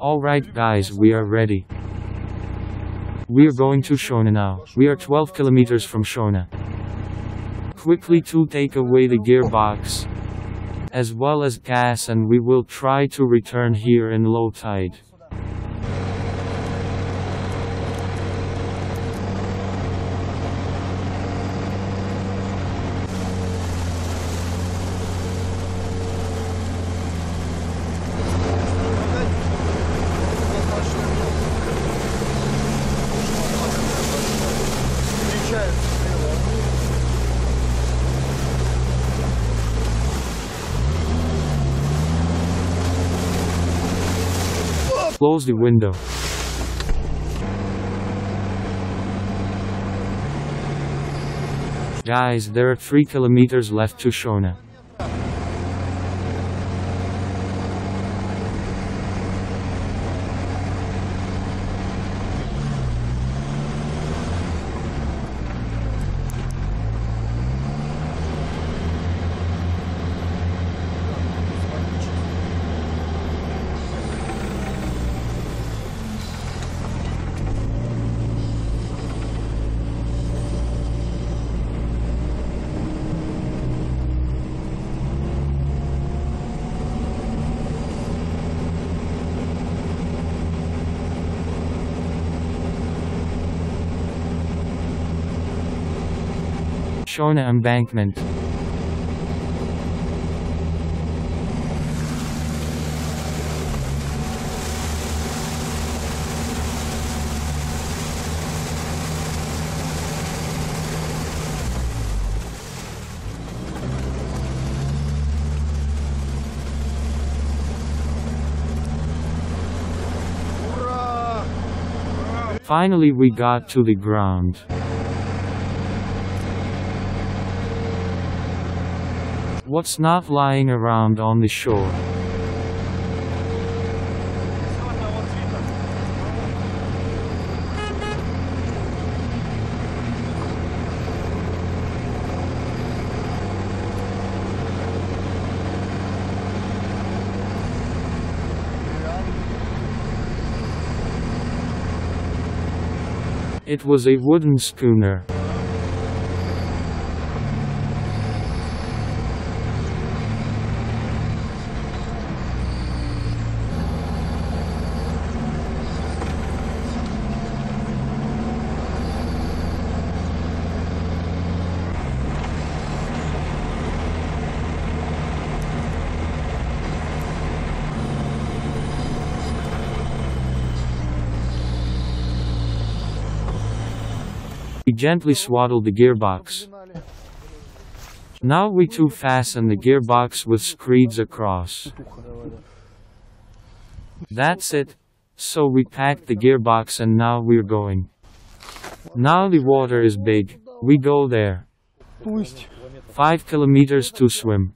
Alright guys, we are ready. We are going to Shoyna now. We are 12 kilometers from Shoyna. Quickly to take away the gearbox, as well as gas and we will try to return here in low tide. Close the window. Guys, there are 3 kilometers left to Shoyna. Embankment Finally we got to the ground. What's not lying around on the shore? It was a wooden schooner. gently swaddle the gearbox. Now we too fasten the gearbox with screeds across. That's it. So we packed the gearbox and now we're going. Now the water is big. We go there. 5 kilometers to swim.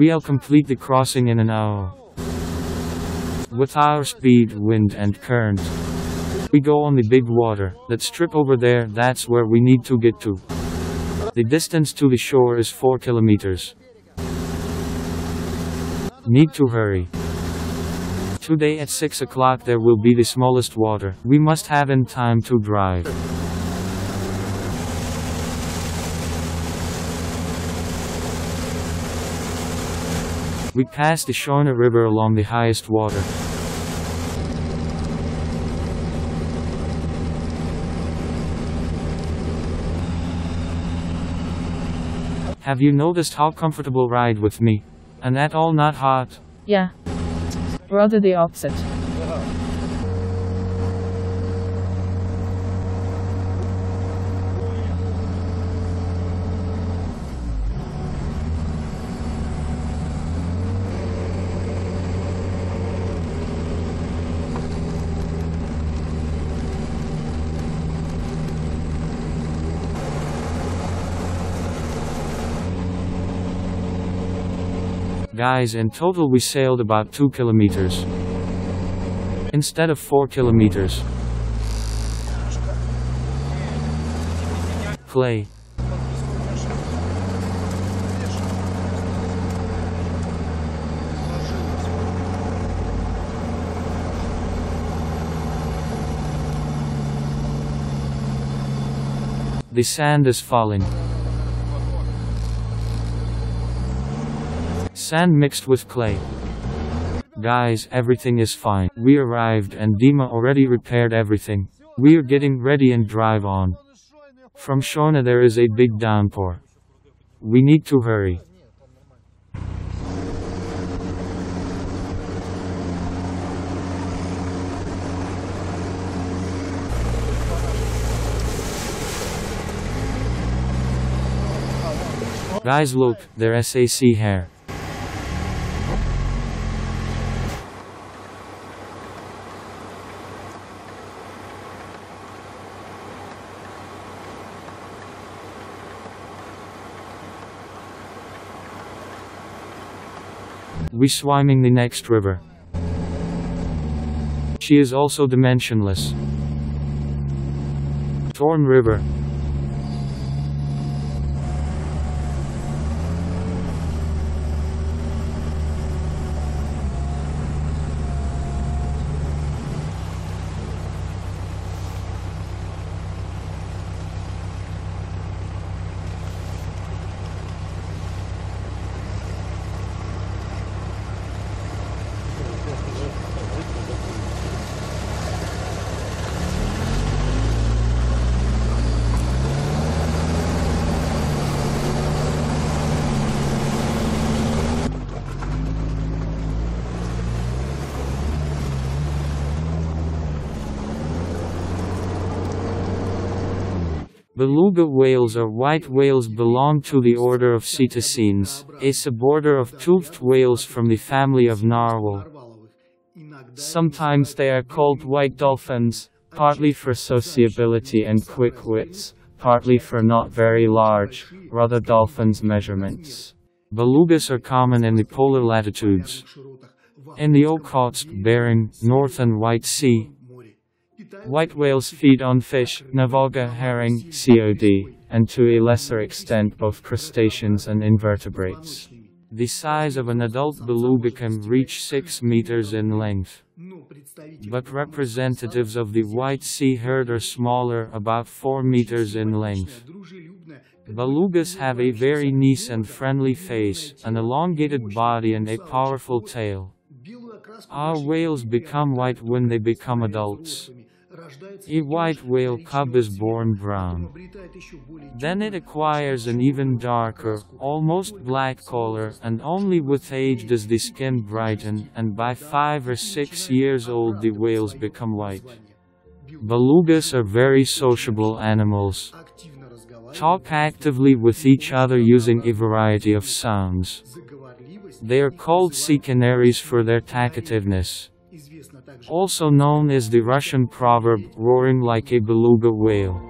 We'll complete the crossing in an hour. With our speed, wind and current. We go on the big water, that strip over there, that's where we need to get to. The distance to the shore is 4 kilometers. Need to hurry. Today at 6 o'clock there will be the smallest water. We must have in time to drive. We passed the Shoyna River along the highest water. Have you noticed how comfortable ride with me? And at all not hot? Yeah. Rather the opposite. Guys, in total we sailed about 2 kilometers. Instead of 4 kilometers. Clay. The sand is falling. Sand mixed with clay. Guys, everything is fine. We arrived and Dima already repaired everything. We're getting ready and drive on. From Shoyna there is a big downpour. We need to hurry. Guys look, their SAC hair. We swimming the next river. She is also dimensionless. Torn River. Beluga whales or white whales belong to the order of cetaceans, a suborder of toothed whales from the family of narwhal. Sometimes they are called white dolphins, partly for sociability and quick wits, partly for not very large, rather dolphins' measurements. Belugas are common in the polar latitudes. In the Okhotsk, Bering, North and White Sea, White whales feed on fish, Navaga herring, COD, and to a lesser extent both crustaceans and invertebrates. The size of an adult beluga can reach 6 meters in length. But representatives of the white sea herd are smaller, about 4 meters in length. Belugas have a very nice and friendly face, an elongated body and a powerful tail. Our whales become white when they become adults. A white whale cub is born brown. Then it acquires an even darker, almost black color, and only with age does the skin brighten, and by five or six years old the whales become white. Belugas are very sociable animals. Talk actively with each other using a variety of sounds. They are called sea canaries for their talkativeness also known as the Russian proverb, roaring like a beluga whale.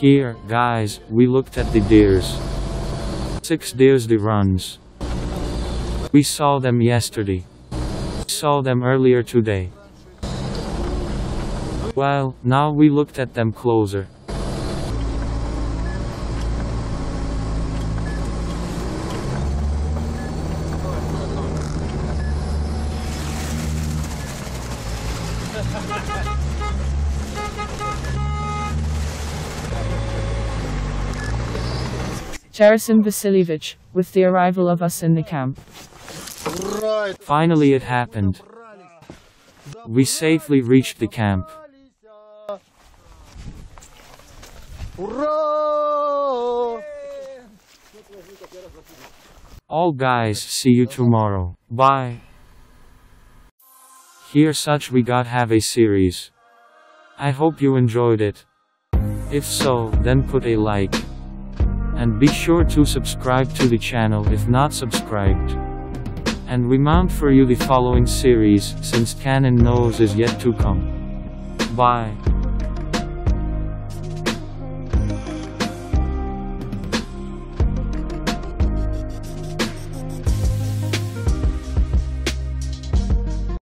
Here, guys, we looked at the deers. Six deers the runs. We saw them yesterday. Saw them earlier today. Well, now we looked at them closer. Tarasim Vasilievich, with the arrival of us in the camp. Finally it happened. We safely reached the camp. All guys, see you tomorrow. Bye. Here such we got have a series. I hope you enjoyed it. If so, then put a like. And be sure to subscribe to the channel if not subscribed. And we mount for you the following series, since Kanin Nos is yet to come. Bye.